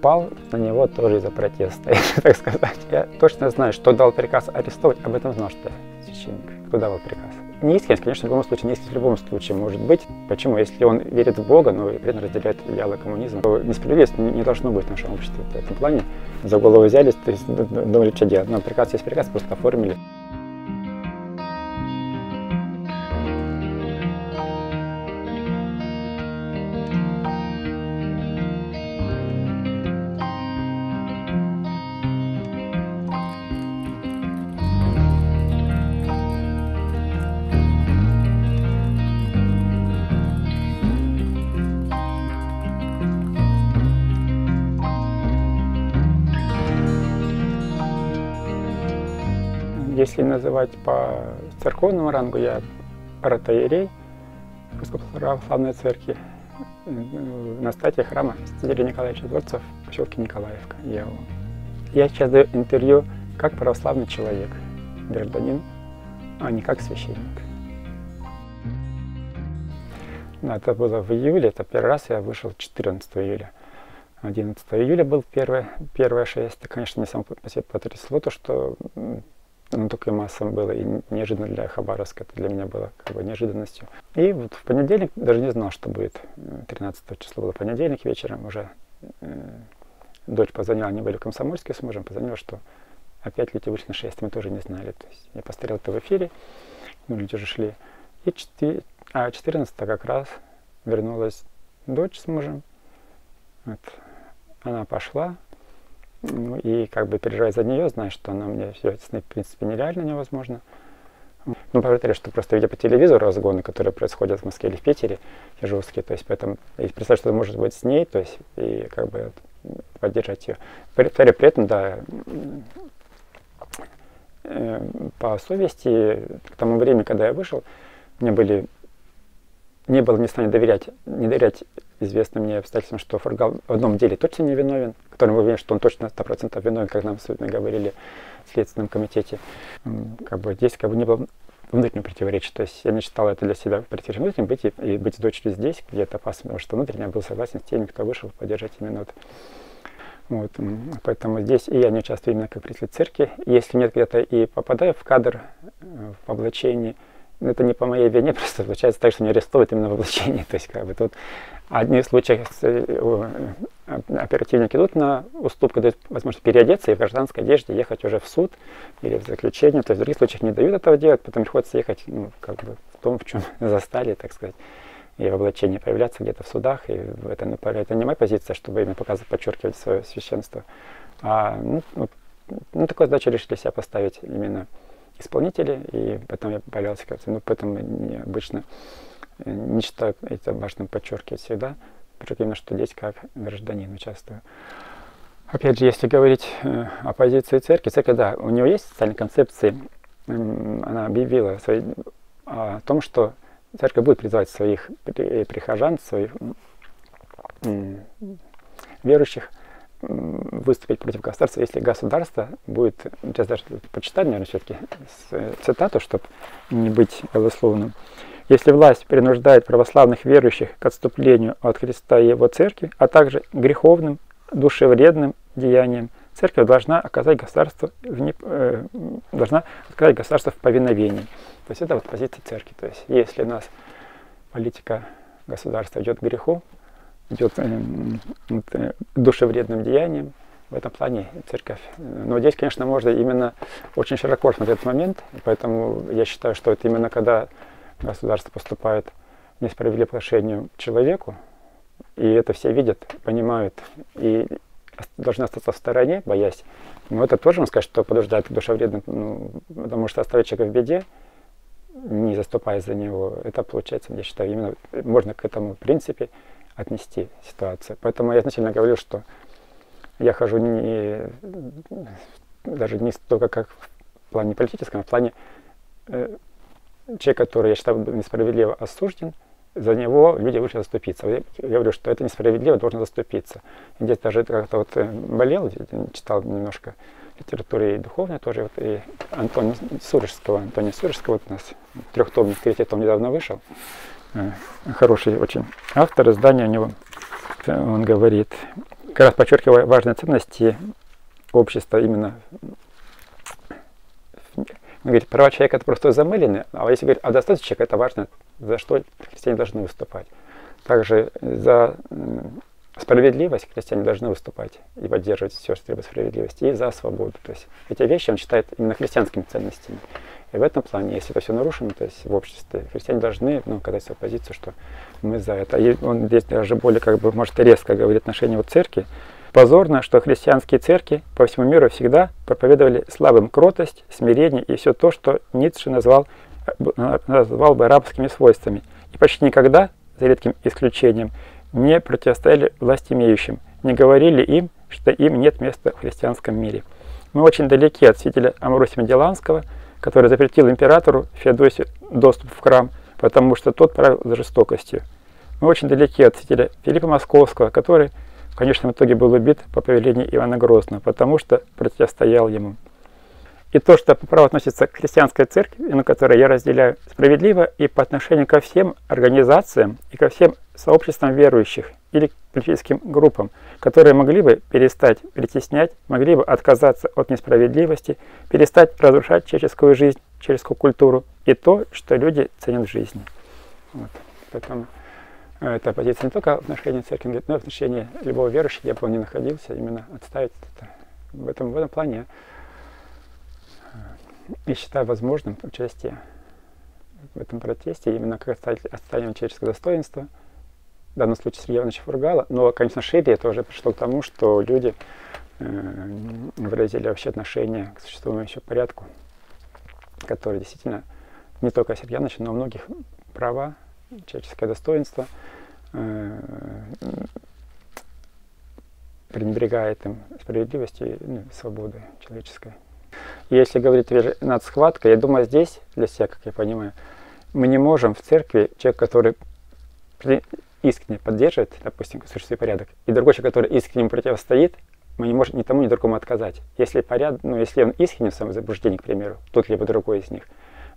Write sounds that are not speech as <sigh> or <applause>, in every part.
Пал на него тоже из-за протеста, <laughs> так сказать. Я точно знаю, что дал приказ арестовать, об этом знал, что я священник. Кто давал приказ? Неискренность, конечно, в любом случае, неискренность в любом случае может быть. Почему? Если он верит в Бога, но при этом разделяет идеалы коммунизма, то несправедливости не должно быть в нашем обществе в этом плане. За голову взялись, то есть думали, что делать. Но приказ есть приказ, просто оформили. Если называть по церковному рангу, я протоиерей Православной Церкви на статье храма Сидория Николаевича Дворцов в поселке Николаевка. Я, я сейчас даю интервью как православный человек, гражданин, а не как священник. Ну, это было в июле, это первый раз я вышел 14 июля. 11 июля был первое, первое шествие. Конечно, не сам по себе потрясло то, что ну, такой массовым было и неожиданно для Хабаровска, это для меня было как бы неожиданностью. И вот в понедельник даже не знал, что будет 13 число было понедельник вечером уже. Э, дочь позвонила, они были в Комсомольске с мужем, позвонила, что опять люди вышли на 6, мы тоже не знали. То есть я посмотрел это в эфире, ну, люди уже шли. И 4, а 14 как раз вернулась дочь с мужем. Вот. Она пошла, ну, и как бы переживать за нее, зная, что она мне все в принципе нереально невозможно. Ну, повторяю, что просто видя по телевизору разгоны, которые происходят в Москве или в Питере, те жесткие, то есть поэтому и представь, что может быть с ней, то есть и как бы поддержать ее. Повторяю, при этом, да, э, по совести, к тому времени, когда я вышел, мне были не было ни стане доверять, не доверять известным мне обстоятельствам, что Фаргал в одном деле точно не виновен, в котором мы уверены, что он точно 100% виновен, как нам сегодня говорили в Следственном комитете. Как бы здесь как бы не было внутреннего противоречия. То есть я не считал это для себя противоречием внутренним быть и, и быть с дочерью здесь, где это опасно, потому что внутренне я был согласен с теми, кто вышел поддержать именно вот. вот. Поэтому здесь и я не участвую именно как представитель церкви. Если нет где-то и попадаю в кадр, э, в облачении, это не по моей вине, <laughs> просто получается так, что не арестовывают именно в облачении. То есть как бы тут одни случаи э, оперативники идут на уступку, дают возможность переодеться и в гражданской одежде ехать уже в суд или в заключение. То есть в других случаях не дают этого делать, потом приходится ехать ну, как бы в том, в чем <laughs> застали, так сказать, и в облачении появляться где-то в судах. И это, ну, это не моя позиция, чтобы именно показывать, подчеркивать свое священство. А ну, ну, такую задачу решили себя поставить именно исполнители, и потом я боялся, как ну, поэтому обычно э, не считаю это важным подчеркивать всегда, именно, что здесь как гражданин участвую. Опять же, если говорить э, о позиции церкви, церковь, да, у нее есть социальные концепции, э, она объявила свои, о том, что церковь будет призывать своих прихожан, своих э, верующих выступить против государства, если государство будет, сейчас даже почитать, наверное, все-таки цитату, чтобы не быть голословным. Если власть принуждает православных верующих к отступлению от Христа и его церкви, а также греховным, душевредным деяниям, церковь должна оказать государство в не, э, должна оказать государство в повиновении. То есть это вот позиция церкви. То есть если у нас политика государства идет к греху, идет э, э, душевредным деянием. В этом плане церковь. Но здесь, конечно, можно именно очень широко смотреть этот момент. Поэтому я считаю, что это именно когда государство поступает несправедливо по отношению к человеку, и это все видят, понимают, и должны остаться в стороне, боясь. Но это тоже, можно сказать, что подождать душевредным, ну, потому что оставить человека в беде, не заступаясь за него, это получается, я считаю, именно можно к этому в принципе отнести ситуацию. Поэтому я изначально говорил, что я хожу не, даже не столько как в плане политическом, а в плане э, человека, который, я считаю, несправедливо осужден, за него люди вышли заступиться. Я говорю, что это несправедливо, должно заступиться. И здесь даже как-то вот э, болел, читал немножко литературы и духовной тоже, вот, и Антон Сурожского, Антония Сурожского, вот у нас трехтомник, третий том недавно вышел, хороший очень автор издания у него. Он говорит, как раз подчеркивая важные ценности общества именно он говорит, права человека это просто замылены, а если говорить о достоинстве человека, это важно, за что христиане должны выступать. Также за справедливость христиане должны выступать и поддерживать все, что требует справедливости, и за свободу. То есть эти вещи он считает именно христианскими ценностями. И в этом плане, если это все нарушено, то есть в обществе, христиане должны ну, сказать свою позицию, что мы за это. И он здесь даже более, как бы, может, резко говорит отношение вот церкви. Позорно, что христианские церкви по всему миру всегда проповедовали слабым кротость, смирение и все то, что Ницше назвал, назвал бы арабскими свойствами. И почти никогда, за редким исключением, не противостояли власть имеющим, не говорили им, что им нет места в христианском мире. Мы очень далеки от святителя Амвросия Меделанского, который запретил императору Феодосию доступ в храм, потому что тот правил жестокостью. Мы очень далеки от святителя Филиппа Московского, который в конечном итоге был убит по повелению Ивана Грозного, потому что противостоял ему. И то, что по праву относится к христианской церкви, на которой я разделяю, справедливо и по отношению ко всем организациям и ко всем сообществам верующих или политическим группам, которые могли бы перестать притеснять, могли бы отказаться от несправедливости, перестать разрушать человеческую жизнь, человеческую культуру и то, что люди ценят в жизни. Вот. Поэтому э, эта позиция не только в отношении церкви, но и в отношении любого верующего, где бы ни находился, именно отставить это. В этом, в этом плане и считаю возможным участие в этом протесте, именно как отстаивание человеческого достоинства, в данном случае Сергея Ивановича Фургала, но, конечно, шире это уже пришло к тому, что люди э, выразили вообще отношение к существующему порядку, который действительно не только Сергея Ивановича, но у многих права, человеческое достоинство э, пренебрегает им справедливостью и ну, свободой человеческой. Если говорить над схваткой, я думаю, здесь, для себя, как я понимаю, мы не можем в церкви, человек, который искренне поддерживает, допустим, существует порядок, и другой человек, который искренне противостоит, мы не можем ни тому, ни другому отказать. Если, поряд, ну, если он искренне в своем заблуждении, к примеру, тот либо другой из них,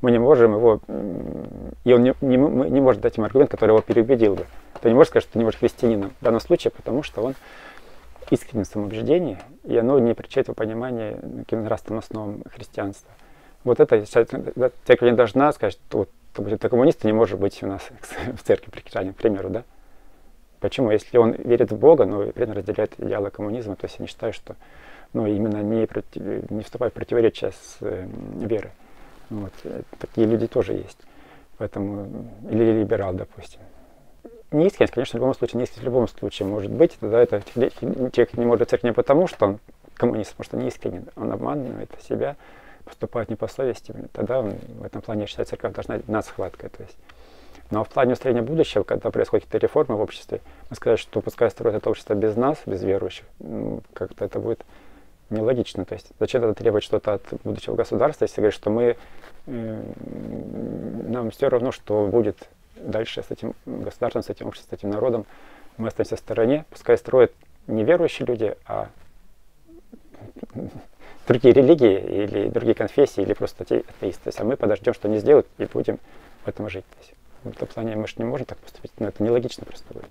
мы не можем его, и он не, не, не может дать ему аргумент, который его переубедил бы. То не может сказать, что ты не можешь христианином в данном случае, потому что он искреннем самоубеждении, и оно не причает в понимании нравственным основам христианства. Вот это церковь не должна сказать, что вот, это коммунист не может быть у нас <laughs> в церкви прихожане, к примеру, да? Почему? Если он верит в Бога, но при этом разделяет идеалы коммунизма, то есть я не считаю, что ну, именно не, против, не вступает в противоречие с э, верой. Вот. Такие люди тоже есть. Поэтому, или либерал, допустим неискренность, конечно, в любом случае, неискренность в любом случае может быть. Тогда это человек не может церковь не потому, что он коммунист, потому что не искренен. Он обманывает себя, поступает не по совести. Тогда он, в этом плане, я считаю, церковь должна над схваткой. То есть. Но в плане устроения будущего, когда происходят какие-то реформы в обществе, мы сказать, что пускай строят это общество без нас, без верующих, как-то это будет нелогично. То есть зачем тогда требовать что-то от будущего государства, если говорить, что мы, э, нам все равно, что будет дальше с этим государством, с этим обществом, с этим народом. Мы остаемся в стороне, пускай строят не верующие люди, а <laughs> другие религии или другие конфессии, или просто атеисты. То есть, а мы подождем, что они сделают, и будем в этом жить. То в этом плане мы же не можем так поступить, но это нелогично просто будет.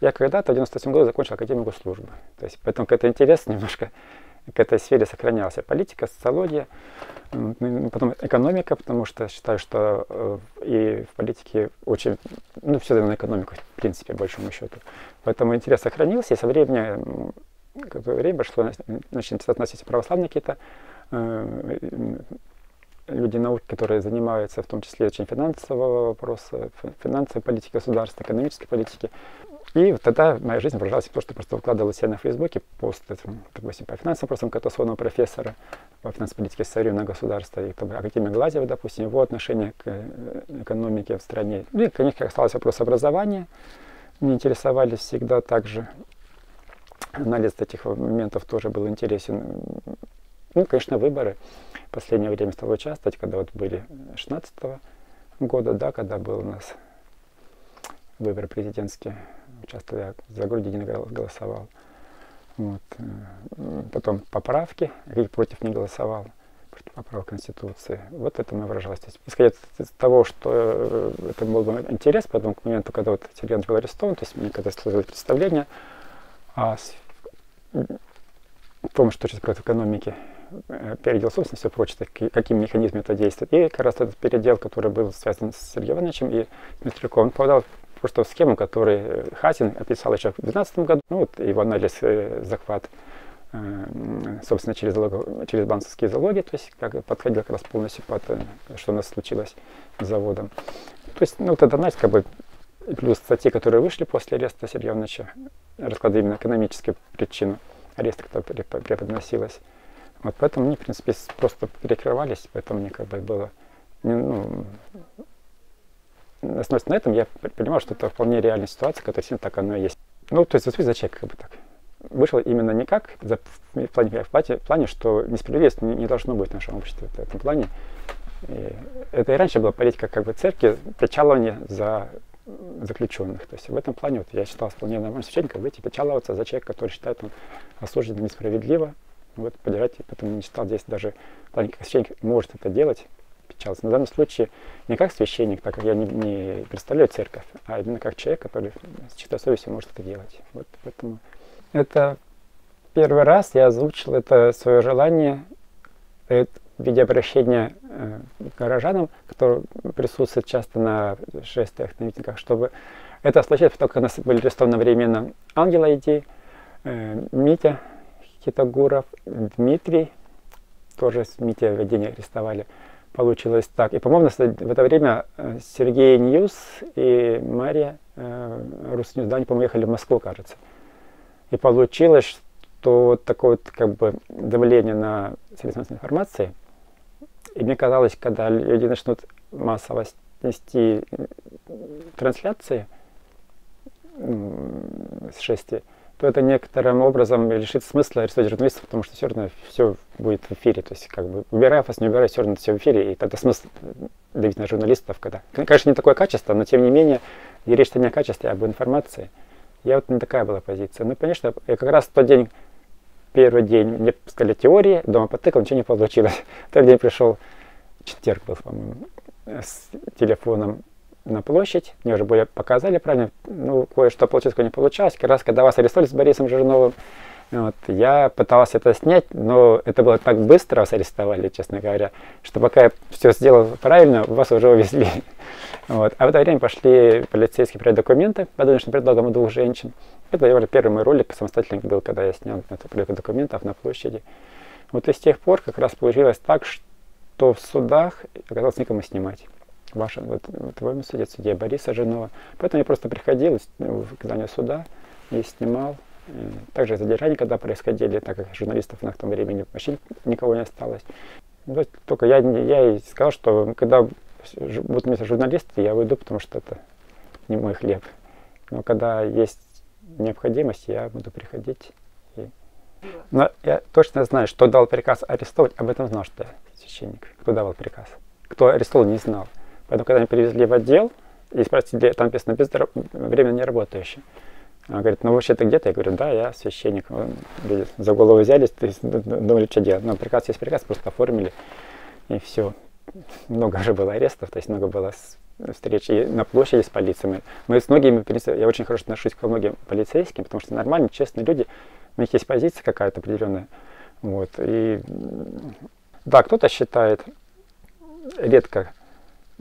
Я когда-то в 98 году закончил Академию госслужбы. То есть, поэтому это интересно <laughs> немножко к этой сфере сохранялась политика, социология, ну, потом экономика, потому что считаю, что э, и в политике очень, ну, все на экономику, в принципе, большому счету. Поэтому интерес сохранился, и со временем, как бы время прошло, начали относиться православные какие-то э, люди науки, которые занимаются в том числе очень финансового вопроса, финансовой политики государства, экономической политики. И вот тогда моя жизнь выражалась в том, что просто выкладывал себя на Фейсбуке пост, допустим, по финансовым вопросам катастрофного профессора по финансовой политике современного государства, и там, Академия Глазева, допустим, его отношение к э, экономике в стране. Ну и, конечно, остался вопрос образования. Мне интересовали всегда также. Анализ этих моментов тоже был интересен. Ну, конечно, выборы. В последнее время стал участвовать, когда вот были 16 года, да, когда был у нас выборы президентские участвовал, я за Грудинина голосовал. Вот. Э, потом поправки, я против не голосовал, против поправок Конституции. Вот это мы выражалось. Исходя из того, что э, это был бы интерес, потом к моменту, когда вот Сергей был арестован, то есть мне когда сложилось представление о, помощь, что сейчас происходит в экономике, э, передел собственности и прочее, каким механизмом это действует. И как раз этот передел, который был связан с Сергеем Ивановичем и Дмитрием он попадал просто схему, которую Хасин описал еще в 2012 году. Ну, вот его анализ э, захват, э, собственно, через, залог, через банковские залоги, то есть как подходил как раз полностью под, э, что у нас случилось с заводом. То есть, ну, вот этот анализ, как бы, плюс статьи, которые вышли после ареста Сергея Ивановича, раскладывали именно экономическую причину ареста, которая преподносилась. Вот поэтому они, в принципе, просто перекрывались, поэтому мне как бы было ну, основываясь на этом, я понимал, что это вполне реальная ситуация, которая сильно так оно и есть. Ну, то есть, за человек как бы так. Вышел именно не как, за, в, плане, в, плане, в плане, что несправедливость не, не должно быть в нашем обществе в этом плане. И это и раньше была политика как бы церкви, причалывание за заключенных. То есть в этом плане вот, я считал вполне нормально священником выйти, причалываться за человека, который считает он осужденным несправедливо, вот, поддержать, поэтому не считал здесь даже в плане, священник может это делать, печаловаться. На данном случае не как священник, так как я не, не представляю церковь, а именно как человек, который с чистой совестью может это делать. Вот поэтому это первый раз я озвучил это свое желание в виде обращения э, к горожанам, которые присутствуют часто на шествиях, на митингах, чтобы это случилось, только у нас были арестованы временно Ангела Иди, э, Митя Хитогуров, Дмитрий, тоже с Митя день арестовали, получилось так. И, по-моему, в это время э, Сергей Ньюс и Мария э, Русньюз, да, они, по-моему, ехали в Москву, кажется. И получилось, что вот такое вот как бы давление на средства информации. И мне казалось, когда люди начнут массово нести трансляции с шествия, то это некоторым образом лишит смысла арестовать журналистов, потому что все равно все будет в эфире. То есть, как бы, убирая вас, не убирая, все равно все в эфире, и тогда смысл давить на журналистов, когда, конечно, не такое качество, но тем не менее, и речь-то не о качестве, а об информации. Я вот не такая была позиция. Ну, конечно, я как раз в тот день, первый день, мне сказали теории, дома потыкал, ничего не получилось. <laughs> Тот день пришел, четверг был, по-моему, с телефоном на площадь, мне уже были показали правильно, ну, кое-что получилось, кое не получалось. Как раз, когда вас арестовали с Борисом Жирновым, вот, я пытался это снять, но это было так быстро, вас арестовали, честно говоря, что пока я все сделал правильно, вас уже увезли. <laughs> Вот. А в это время пошли полицейские проверять документы под вынужденным предлогом у двух женщин. Это наверное, первый мой ролик самостоятельный был, когда я снял это проверку документов на площади. Вот и с тех пор как раз получилось так, что в судах оказалось никому снимать вашем, вот, в твоем суде, судья Бориса Женова. Поэтому я просто приходил в здание суда и снимал. Также задержания, когда происходили, так как журналистов на том времени вообще никого не осталось. Вот только я, я и сказал, что когда будут вместо журналисты, я уйду, потому что это не мой хлеб. Но когда есть необходимость, я буду приходить. И... Но я точно знаю, что дал приказ арестовать, об этом знал, что я священник. Кто давал приказ? Кто арестовал, не знал. Поэтому, когда они привезли в отдел, и спросили, там написано без временно не работающий. Он говорит, ну вообще ты где-то? Я говорю, да, я священник. Он, за голову взялись, есть думали, что делать. Но приказ есть приказ, просто оформили, и все. Много же было арестов, то есть много было встреч и на площади с полицией. Мы с многими, я очень хорошо отношусь к многим полицейским, потому что нормальные, честные люди, у них есть позиция какая-то определенная. Вот. И да, кто-то считает, редко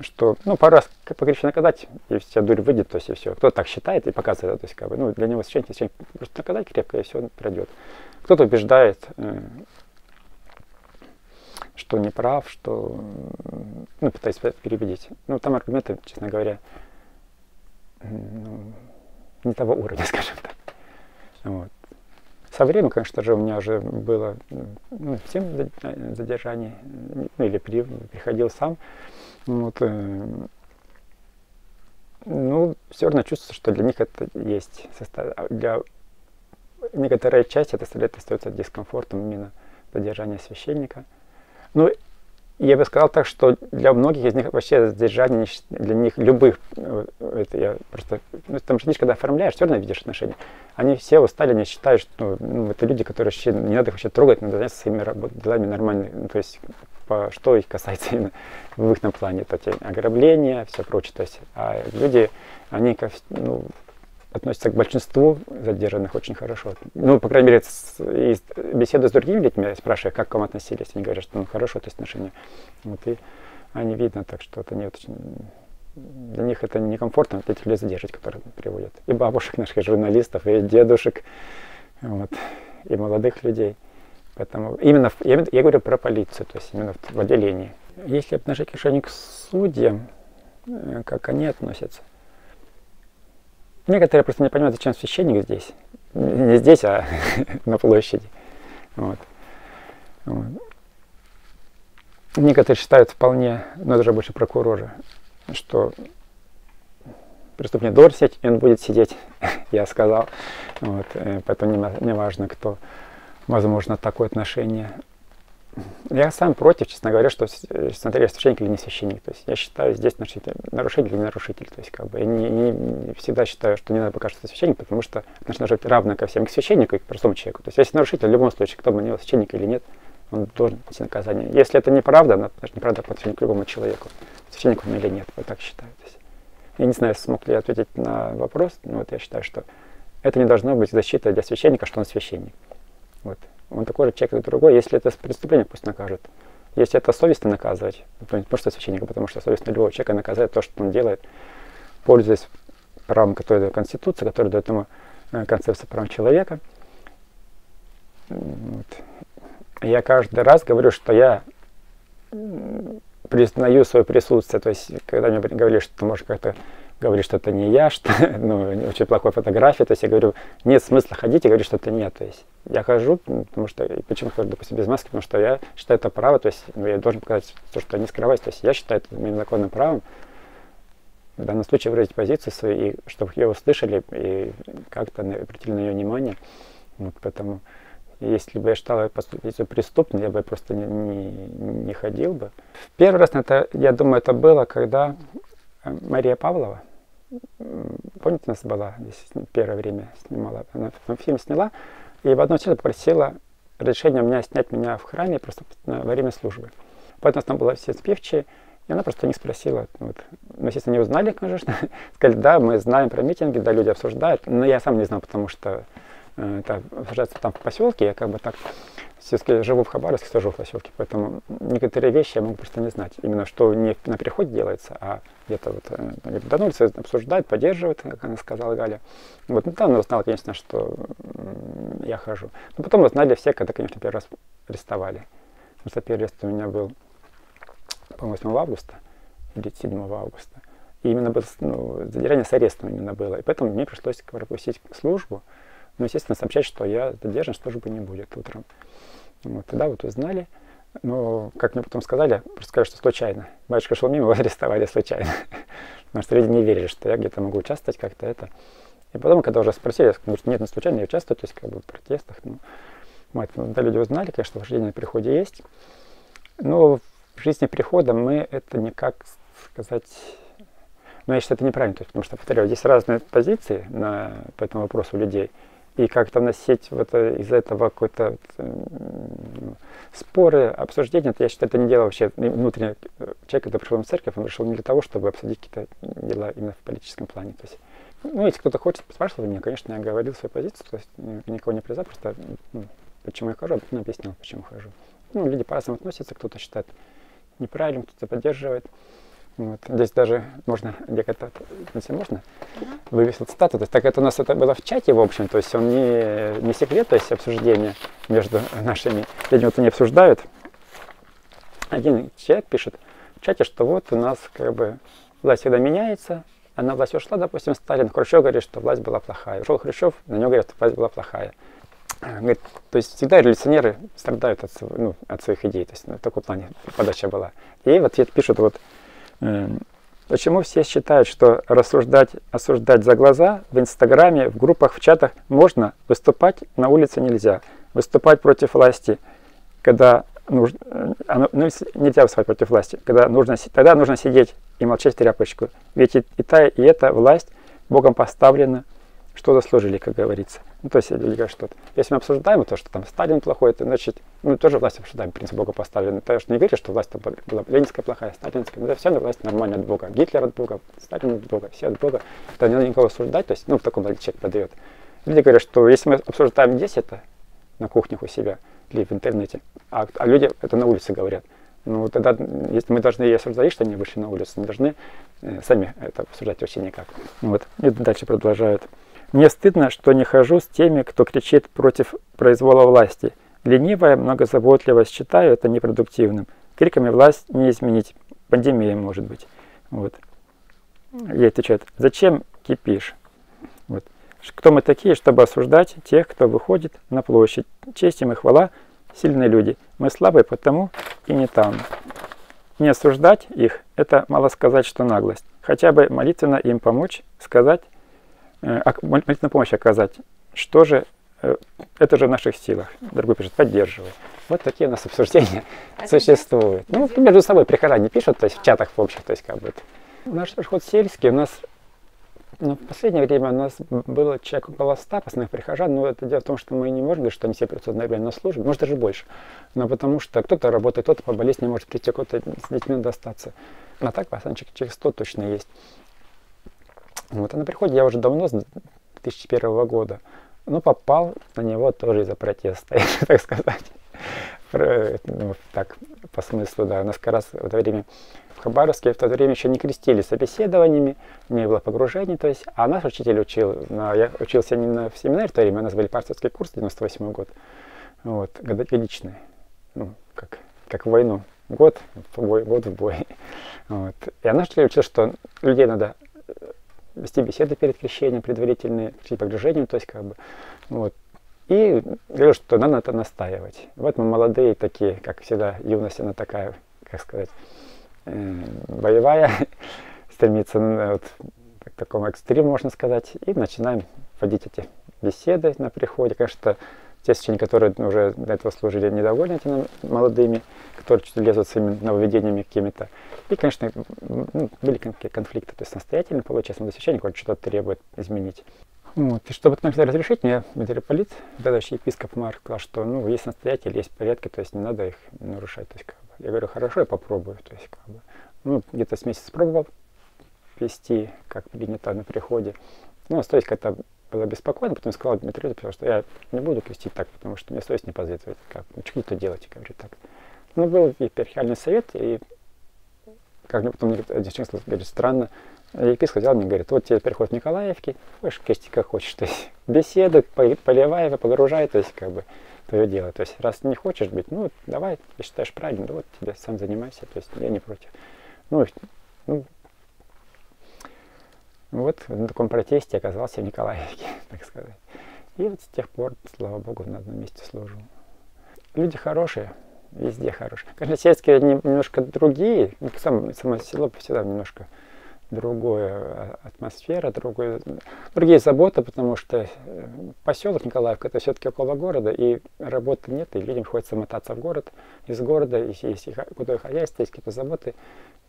что, ну, пару раз погребще наказать, и вся дурь выйдет, то есть и все. Кто так считает и показывает, то есть как бы, ну, для него священник, священник просто наказать крепко, и все пройдет. Кто-то убеждает, э, что не прав, что, ну, пытаясь переубедить. Ну, там аргументы, честно говоря, ну, не того уровня, <laughs> скажем так. Вот. Со временем, конечно же, у меня уже было ну, 7 задержаний, ну, или при, приходил сам. Вот, э, ну, все равно чувствуется, что для них это есть. А для некоторой части это лет остается дискомфортом именно задержание священника. Ну, я бы сказал так, что для многих из них вообще задержание, для них любых, э, это я просто, ну, там же не когда оформляешь, все равно видишь отношения. Они все устали, они считают, что ну, это люди, которые вообще, не надо их вообще трогать, надо заняться своими делами нормально. Ну, то есть по, что их касается именно в их плане, это те ограбления, все прочее. То есть, а люди, они, ну, относится к большинству задержанных очень хорошо. Ну, по крайней мере, с, из беседы с другими людьми, спрашивая, как к вам относились, они говорят, что ну, хорошо то есть отношения. Вот, и они видно так, что это не очень для них это некомфортно, этих людей задержать, которые приводят. И бабушек наших, и журналистов, и дедушек, вот, и молодых людей. Поэтому именно, я, я говорю про полицию, то есть именно в, в отделении. Если отношение к судьям, э, как они относятся, Некоторые просто не понимают, зачем священник здесь. Не здесь, а <laughs> на площади. Вот. Вот. Некоторые считают вполне, но это же больше прокуроры, что преступник должен сидеть, и он будет сидеть, <laughs> я сказал. Вот. Э, поэтому не, не важно, кто, возможно, такое отношение я сам против, честно говоря, что смотря священник или не священник. То есть я считаю здесь нарушитель или не нарушитель. То есть как бы я не, не, всегда считаю, что не надо пока что священник, потому что нужно жить равно ко всем, к священнику и к простому человеку. То есть если нарушитель, в любом случае, кто бы ни был священник или нет, он должен нести наказание. Если это неправда, значит неправда по отношению к любому человеку, священник он или нет, вот так считаю. То есть, я не знаю, смог ли я ответить на вопрос, но вот я считаю, что это не должно быть защита для священника, что он священник. Вот. Он такой же человек, как другой. Если это преступление, пусть накажет. Если это совестно наказывать, то не просто священника, потому что совестно любого человека наказать то, что он делает, пользуясь правом, которое дает Конституция, которое дает ему э, концепция прав человека. Вот. Я каждый раз говорю, что я признаю свое присутствие. То есть, когда мне говорили, что ты можешь как-то говорить, что это не я, <laughs> что ну, очень плохой фотография. То есть я говорю, нет смысла ходить и говорить, что это нет. То есть я хожу, потому что, почему хожу, допустим, без маски, потому что я считаю это право, то есть ну, я должен показать то, что не скрываюсь. То есть я считаю это моим законным правом в данном случае выразить позицию свою, и чтобы ее услышали и как-то обратили на ее внимание. Вот поэтому если бы я считал позицию преступной, я бы просто не, не, не ходил бы. Первый раз это, я думаю, это было, когда э, Мария Павлова, помните, у нас была здесь первое время снимала, она фильм сняла, и в одну среду попросила разрешения у меня снять меня в храме просто во время службы. Поэтому там было все спевчие, и она просто не спросила. Вот. Ну, естественно, не узнали, конечно. <laughs> Сказали, да, мы знаем про митинги, да, люди обсуждают. Но я сам не знал, потому что э, это обсуждается там в поселке. Я как бы так все-таки живу в Хабаровске, сажу в поселке, поэтому некоторые вещи я могу просто не знать. Именно что не на переходе делается, а где-то вот э, до улицы обсуждают, поддерживают, как она сказала Галя. Вот, ну, там узнала, конечно, что я хожу. Но потом узнали все, когда, конечно, первый раз арестовали. Потому что первый арест у меня был, по 8 августа или 7 августа. И именно было ну, задержание с арестом именно было. И поэтому мне пришлось пропустить службу. Ну, естественно, сообщать, что я задержан, службы не будет утром. Вот, тогда вот узнали. Но, как мне потом сказали, просто сказали, что случайно. Батюшка шел мимо, <laughs> его арестовали случайно. Потому что люди не верили, что я где-то могу участвовать как-то это. И потом, когда уже спросили, я сказал, что нет, не случайно, я участвую, то есть как бы в протестах. Ну, вот, когда люди узнали, конечно, вождение на приходе есть. Но в жизни прихода мы это никак сказать... Ну, я считаю, это неправильно, то есть, потому что, повторяю, здесь разные позиции на, по этому вопросу у людей и как-то вносить в это, из этого какой-то споры, обсуждения, я считаю, это не дело вообще внутреннего человека, который пришел в церковь, он пришел не для того, чтобы обсудить какие-то дела именно в политическом плане. То есть, ну, если кто-то хочет спрашивать меня, конечно, я говорил свою позицию, то есть никого не призывал, просто ну, почему я хожу, а объяснял, почему хожу. Ну, люди по-разному относятся, кто-то считает неправильным, кто-то поддерживает. Вот. Здесь даже можно, где-то, если можно, вывесил цитату. То есть, так это у нас это было в чате, в общем, то есть он не, не секрет, то есть обсуждение между нашими людьми, вот они обсуждают. Один человек пишет в чате, что вот у нас как бы власть всегда меняется, одна власть ушла, допустим, Сталин, Хрущев говорит, что власть была плохая. Ушел Хрущев, на него говорят, что власть была плохая. Говорит, то есть всегда революционеры страдают от, ну, от своих идей, то есть в таком плане подача была. И в ответ пишут вот почему все считают, что рассуждать, осуждать за глаза в Инстаграме, в группах, в чатах можно, выступать на улице нельзя. Выступать против власти, когда нужно, э, ну, нельзя выступать против власти, когда нужно, тогда нужно сидеть и молчать тряпочку. Ведь и, и та, и эта власть Богом поставлена, что заслужили, как говорится. Ну, то есть люди говорят, что если мы обсуждаем то, что там Сталин плохой, это значит, мы тоже власть обсуждаем, принцип Бога поставлен. То, что не говорите, что власть была ленинская плохая, сталинская, но все власть нормальная от Бога. Гитлер от Бога, Сталин от Бога, все от Бога. Это не надо никого осуждать, то есть, ну, в таком виде человек подает. Люди говорят, что если мы обсуждаем здесь это, на кухнях у себя, или в интернете, а, а люди это на улице говорят, ну, тогда, если мы должны осуждать, что они вышли на улицу, мы должны э, сами это обсуждать вообще никак. Вот. И дальше продолжают. Мне стыдно, что не хожу с теми, кто кричит против произвола власти. Ленивая многозаботливость считаю это непродуктивным. Криками власть не изменить. Пандемия может быть. Вот. Ей отвечают, зачем кипишь? Вот. Кто мы такие, чтобы осуждать тех, кто выходит на площадь? Честь им и хвала сильные люди. Мы слабые, потому и не там. Не осуждать их – это мало сказать, что наглость. Хотя бы молитвенно им помочь, сказать, молитвенную помощь оказать. Что же, э, это же в наших силах. Другой пишет, поддерживай. Вот такие у нас обсуждения а существуют. Ну, между собой прихожане пишут, то есть в чатах в общих, то есть как бы. Наш ход сельский, у нас ну, в последнее время у нас было человек около 100 постоянных прихожан, но это дело в том, что мы не можем говорить, что они все придут одновременно на службу, может даже больше. Но потому что кто-то работает, кто-то по болезни может прийти, кто-то с детьми достаться. А так, пацанчик, через 100 точно есть. Вот, а на приходе я уже давно, с 2001 года, но попал на него тоже из-за протеста, <laughs> так сказать. Ну, так, по смыслу, да. У нас как раз в это время в Хабаровске в то время еще не крестили собеседованиями, не было погружений, то есть, а наш учитель учил, я учился не на, в семинаре в то время, у нас были парцевский курс, 98 год, вот, годичный, ну, как, как в войну, год в бой, год в бой. <laughs> Вот. И наш учитель учил, что людей надо вести беседы перед крещением, предварительные, перед погружением, то есть, как бы, вот, и говорю, что надо это настаивать. Вот мы молодые такие, как всегда, юность, она такая, как сказать, э, боевая, <laughs> стремится вот, к такому экстриму, можно сказать, и начинаем вводить эти беседы на приходе. Конечно, те священники, которые уже до этого служили, недовольны этими молодыми, которые чуть лезут своими нововведениями какими-то. И, конечно, ну, были конфликты. То есть настоятельно получается, священник что-то требует изменить. Вот. И чтобы это разрешить, мне митрополит, следующий епископ Марк, сказал, что ну, есть настоятель, есть порядки, то есть не надо их нарушать. То есть, как бы. Я говорю, хорошо, я попробую. То есть, как бы. Ну, где-то с месяц пробовал вести, как принято на приходе. Ну, то есть как-то было беспокойно, потом сказал митрополиту, потому что я не буду крестить так, потому что мне совесть не позволяет. Как, ну, что-то делать, говорю так. Ну, был епархиальный совет, и как мне потом сказал, говорит, странно, Епископ взял мне говорит, вот тебе переход Николаевки, хочешь крести как хочешь. То есть беседа, поливай, погружай, то есть как бы твое дело. То есть раз не хочешь быть, ну давай, ты считаешь правильно, да вот тебе сам занимайся, то есть я не против. Ну, ну вот на таком протесте оказался в Николаевке, <laughs> так сказать. И вот с тех пор, слава богу, на одном месте служу. Люди хорошие, везде хорошие. Конечно, сельские немножко другие, ну, сам, само село всегда немножко другая атмосфера, другой, другие заботы, потому что э, поселок Николаевка это все-таки около города, и работы нет, и людям приходится мотаться в город, из города, если есть худое хозяйство, есть какие-то заботы,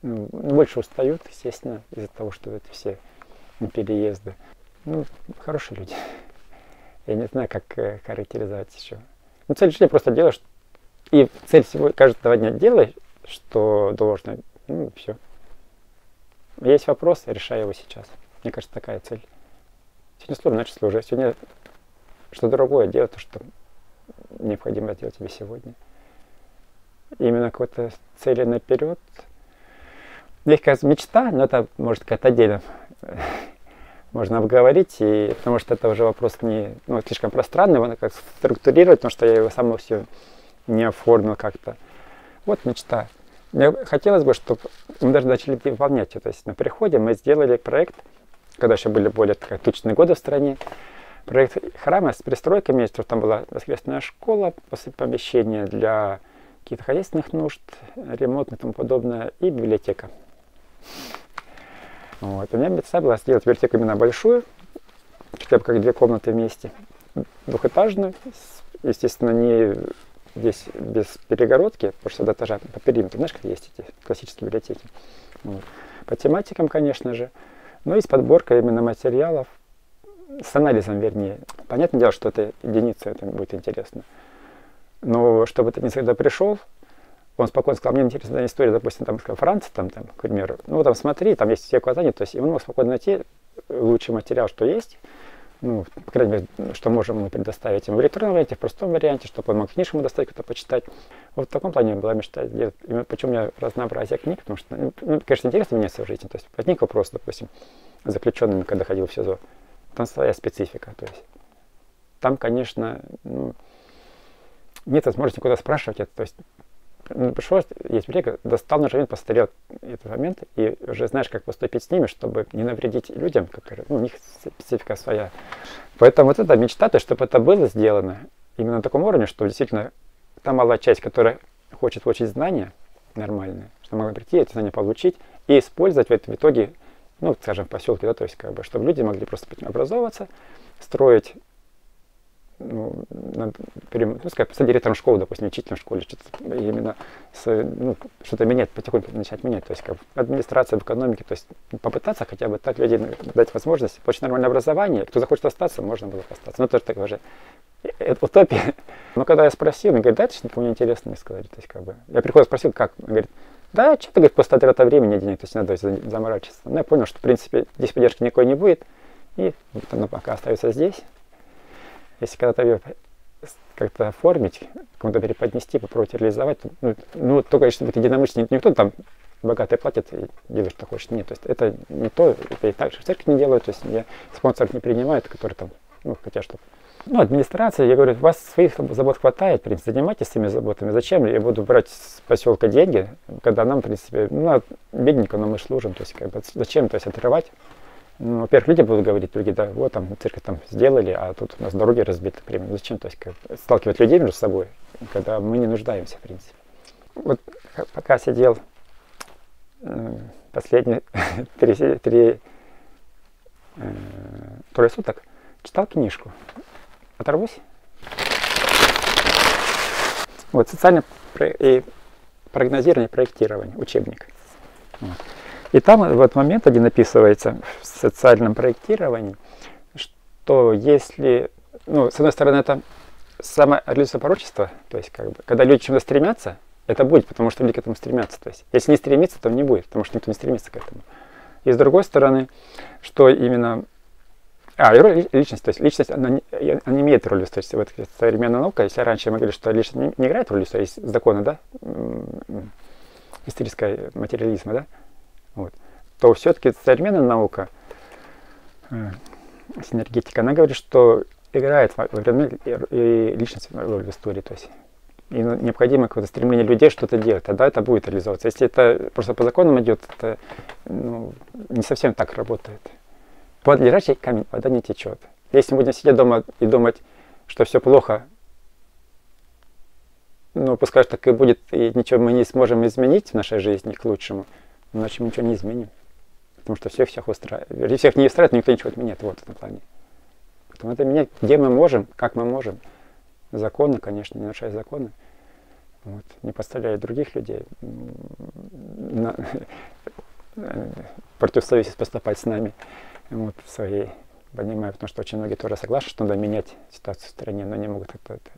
ну, больше устают, естественно, из-за того, что эти все переезды. Ну, хорошие люди. Я не знаю, как э, характеризовать еще. Ну, цель жизни просто делаешь, и цель всего каждого дня делаешь, что должно, ну, все. Есть вопрос, решаю его сейчас. Мне кажется, такая цель. Сегодня сложно, значит служить. Сегодня что другое делать, то, что необходимо сделать тебе сегодня. Именно какой-то цели наперед. Есть какая-то мечта, но это может какая-то отдельно <laughs> можно обговорить, и, потому что это уже вопрос не ну, слишком пространный, его надо как структурировать, потому что я его сам все не оформил как-то. Вот мечта. Мне хотелось бы, чтобы мы даже начали выполнять это. То есть на приходе мы сделали проект, когда еще были более такие тучные годы в стране, проект храма с пристройками, что там была воскресная школа, после помещения для каких-то хозяйственных нужд, ремонт и тому подобное, и библиотека. Вот. У меня мечта была сделать библиотеку именно большую, хотя бы как две комнаты вместе, двухэтажную, естественно, не здесь без перегородки, потому что до этажа по периметру, знаешь, как есть эти классические библиотеки. Вот. По тематикам, конечно же. Ну и с подборкой именно материалов с анализом, вернее. Понятное дело, что это единица, это будет интересно. Но чтобы ты никогда пришел, он спокойно сказал, мне интересна история, допустим, там, Франция, там, там, к примеру, ну, там, смотри, там есть все указания, то есть, и он мог спокойно найти лучший материал, что есть, ну, по крайней мере, что можем мы предоставить ему в электронном варианте, в простом варианте, чтобы он мог книжку ему достать, кто-то почитать. Вот в таком плане была мечта сделать. Почему у меня разнообразие книг, потому что, ну, ну конечно, интересно меняться в жизни. То есть возник вопрос, допустим, заключенными, когда ходил в СИЗО, там своя специфика. То есть там, конечно, ну, нет возможности куда спрашивать это. То есть пришлось, есть время, достал ножовин, посмотрел этот момент, и уже знаешь, как поступить с ними, чтобы не навредить людям, которые, ну, у них специфика своя. Поэтому вот эта мечта, то, чтобы это было сделано именно на таком уровне, что действительно та малая часть, которая хочет получить знания нормальные, что могла прийти, эти знания получить и использовать в этом итоге, ну, скажем, в поселке, да, то есть, как бы, чтобы люди могли просто образовываться, строить ну, ну, сказать, стать директором школы, допустим, учителем в школе, что-то именно с, ну, что-то менять, потихоньку начать менять, то есть как администрация в экономике, то есть попытаться хотя бы так людей дать возможность получить нормальное образование, кто захочет остаться, можно было остаться. Ну, тоже так уже это утопия. <laughs> Но когда я спросил, он говорит, да, это же никому не интересно, мне сказали. То есть, как бы, я приходил, спросил, как? Он говорит, да, что-то, говорит, просто трата времени денег, то есть не надо заморачиваться. Но ну, я понял, что, в принципе, здесь поддержки никакой не будет, и вот оно пока остается здесь если когда-то ее как-то оформить, кому-то переподнести, попробовать реализовать, ну, ну только если будет единомышленник, никто там богатый платит и делает, что хочет. Нет, то есть это не то, это и так же в церкви не делают, то есть спонсоров не принимают, которые там, ну, хотят, чтобы ну, администрация, я говорю, у вас своих забот хватает, в принципе, занимайтесь этими заботами. Зачем я буду брать с поселка деньги, когда нам, в принципе, ну, бедненько, но мы служим, то есть, как бы, зачем, то есть, отрывать ну, во-первых, люди будут говорить, другие, да, вот там церковь там сделали, а тут у нас дороги разбиты. Например. Зачем? То есть как, сталкивать людей между собой, когда мы не нуждаемся, в принципе. Вот пока сидел последние <laughs> три, три э, трое суток, читал книжку. Оторвусь? Вот, социальное и прогнозирование, проектирование, учебник. Вот. И там в этот момент один описывается в социальном проектировании, что если, ну, с одной стороны, это самореализация порочества, то есть, как бы, когда люди чем-то стремятся, это будет, потому что люди к этому стремятся. То есть, если не стремиться, то не будет, потому что никто не стремится к этому. И с другой стороны, что именно а, и роль личности, то есть личность, она не, она не имеет роли, то есть вот современная наука, если раньше мы говорили, что личность не, не играет роли, то есть законы, да, историческая материализма, да, вот, то все-таки современная наука, э, синергетика, она говорит, что играет время и личность роль в истории. То есть и необходимо какое-то стремление людей что-то делать, тогда это будет реализовываться. Если это просто по законам идет, это ну, не совсем так работает. Под лежачий камень вода не течет. Если мы будем сидеть дома и думать, что все плохо, ну, пускай так и будет, и ничего мы не сможем изменить в нашей жизни к лучшему – иначе мы ничего не изменим. Потому что всех всех устраивает. Всех не устраивает, никто ничего не меняет. Вот в этом плане. Поэтому это менять, где мы можем, как мы можем. Законы, конечно, не нарушая законы. Вот, не подставляя других людей. На, <laughs> против поступать с нами. Вот, своей понимаю, потому что очень многие тоже согласны, что надо менять ситуацию в стране, но не могут как-то это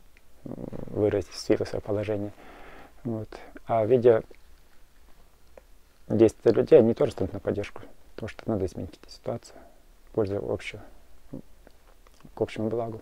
выразить в силу своего положения. Вот. А видя действия людей, они тоже станут на поддержку. Потому что надо изменить эту ситуацию в пользу общего, к общему благу.